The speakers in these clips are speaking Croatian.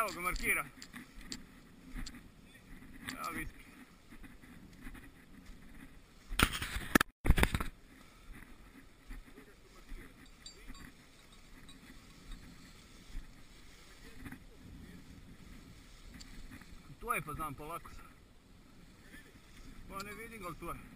evo ga markira. Evo vidi. To je pa znam polako. Pa ne vidim, ali to je.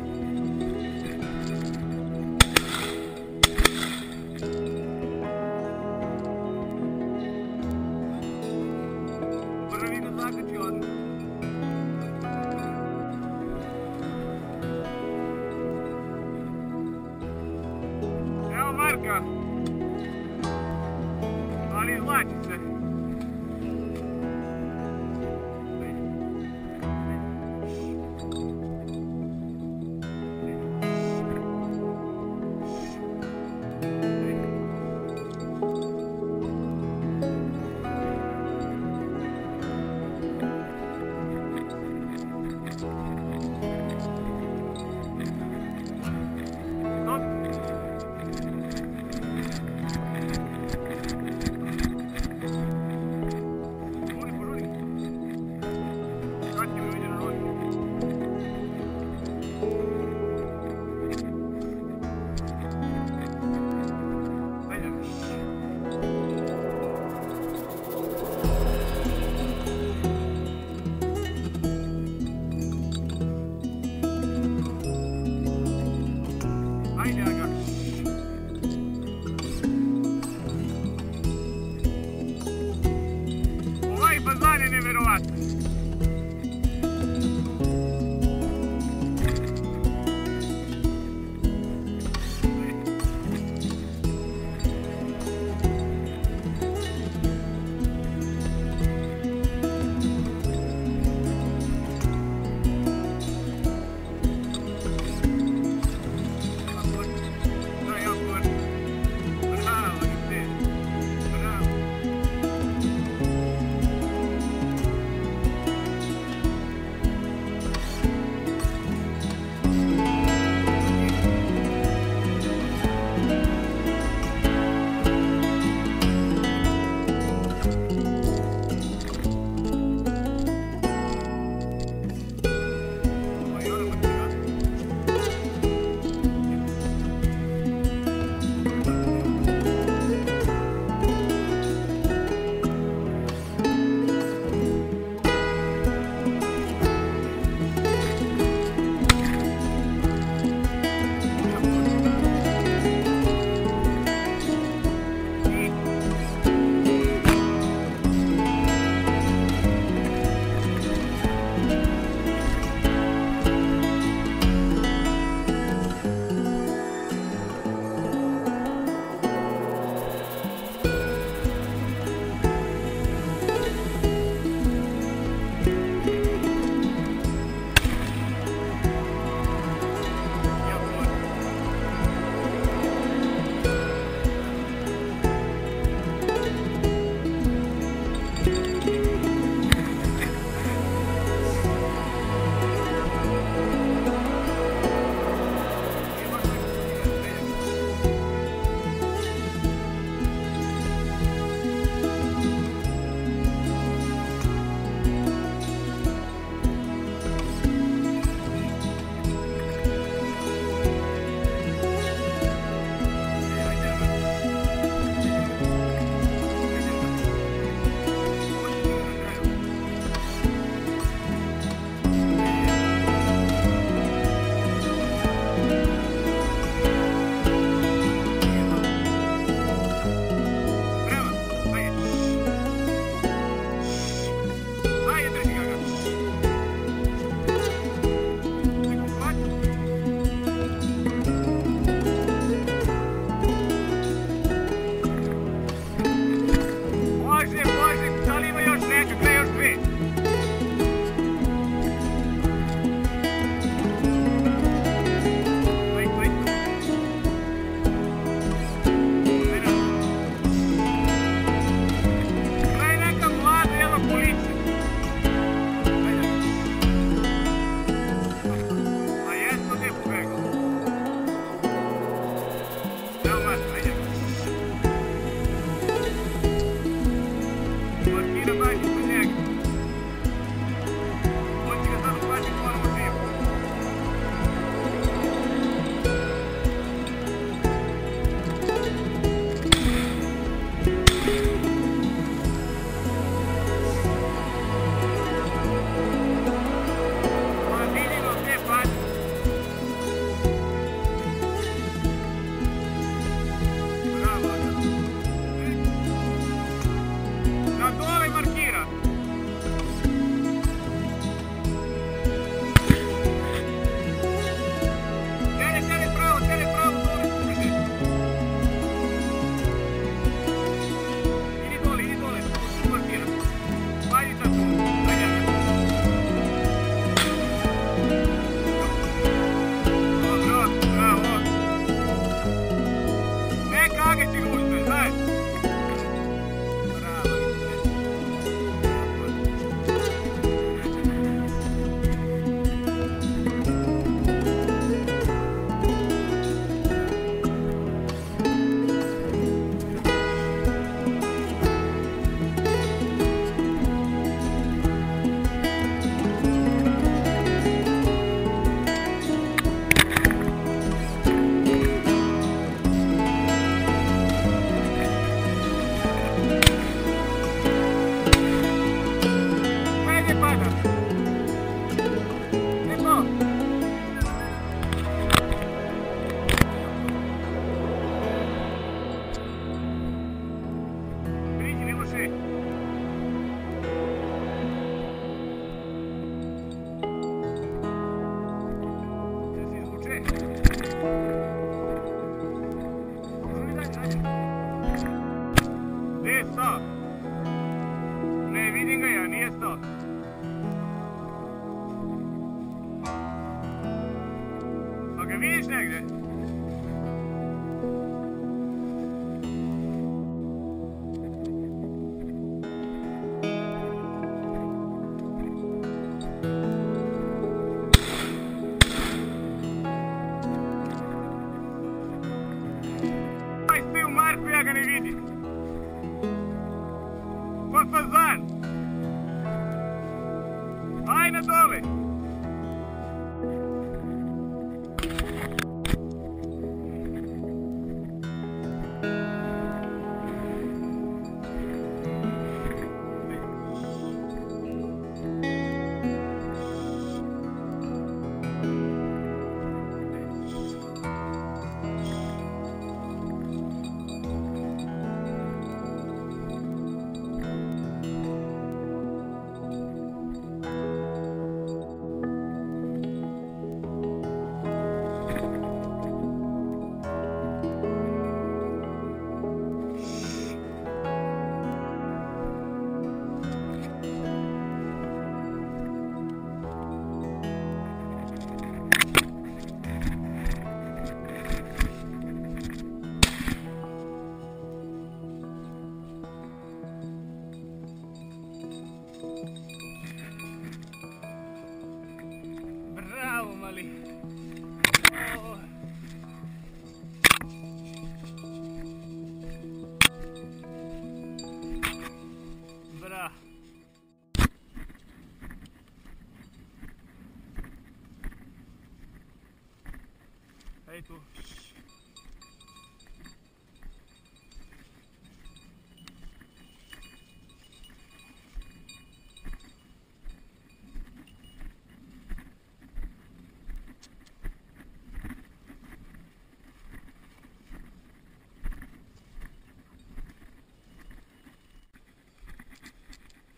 Ej tu.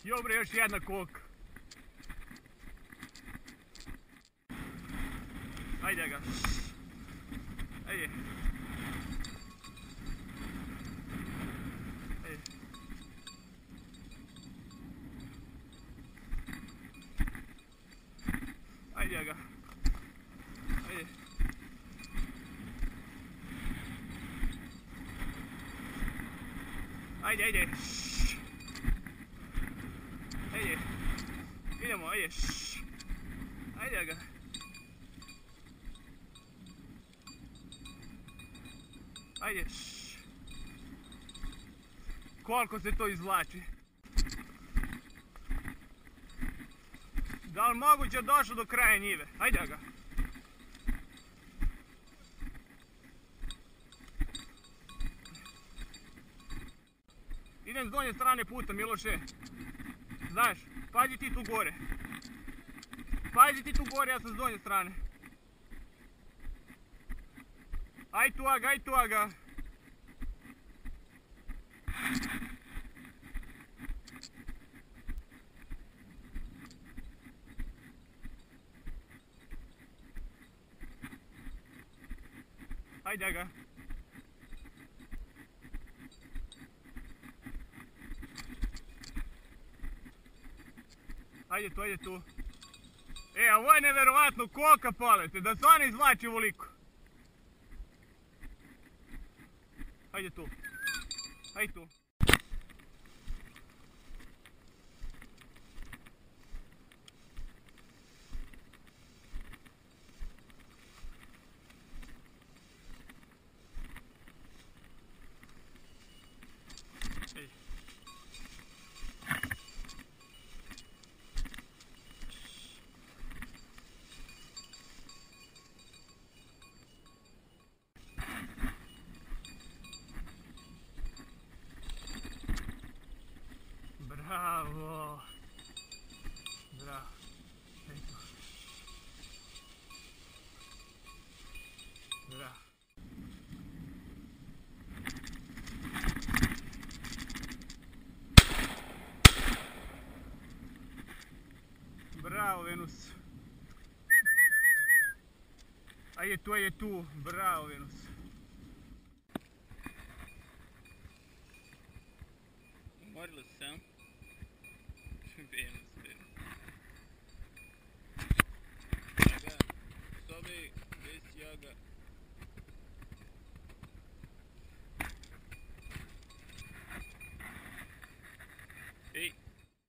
Dobre, još jedna koka. Ajde ga. Ajde, ajde. Ajde. Idemo, ajde. Ajde ga. Ajde. Koliko se to izvlači? Da li moguće došlo do kraja njive? Ajde ga. Donje strane puta, Miloše. Znaš, pazi ti tu gore. Pazi ti tu gore, ja sam s donje strane. Aj tu aga, aj tu aga. Ajde aga. Ajde tu, ajde tu. E, a ovo je nevjerovatno koka palete, da se ona izvlači ovoliko. Ajde tu. Ajde tu. Aí je tu, aí je tu, bravo Venus. Morilo sam. Venus, Venus. Sobe, vê se joga.